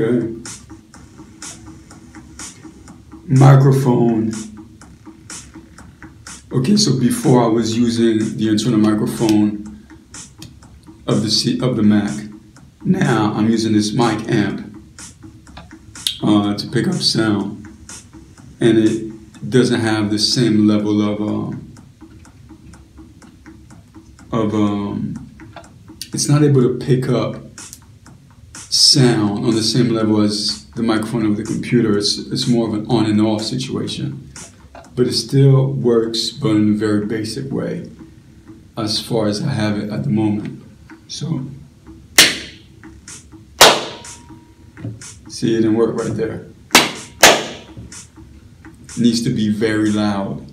Okay. Microphone. Okay, so before I was using the internal microphone of the C, of the Mac. Now I'm using this mic amp uh, to pick up sound, and it doesn't have the same level of um, of um, it's not able to pick up sound on the same level as the microphone of the computer. It's it's more of an on and off situation, but it still works, but in a very basic way, as far as I have it at the moment. So, see, it didn't work right there. It needs to be very loud.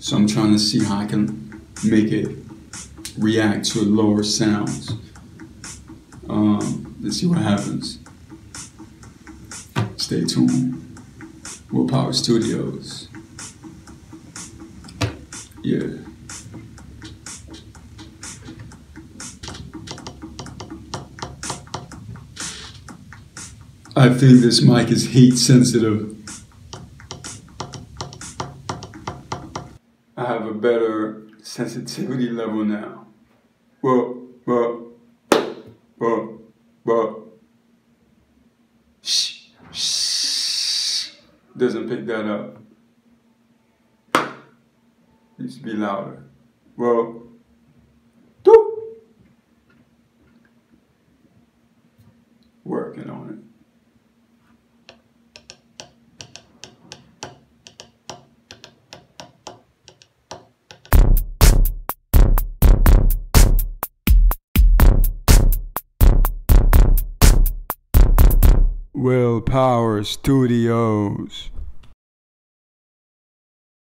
So I'm trying to see how I can make it react to lower sounds. Um, let's see what happens. Stay tuned. Willpower Studios. Yeah. I think this mic is heat sensitive. I have a better sensitivity level now. Well, well, well, well. Shh, shh. Doesn't pick that up. Needs to be louder. Well, doop. Working on it. Willpower Studios.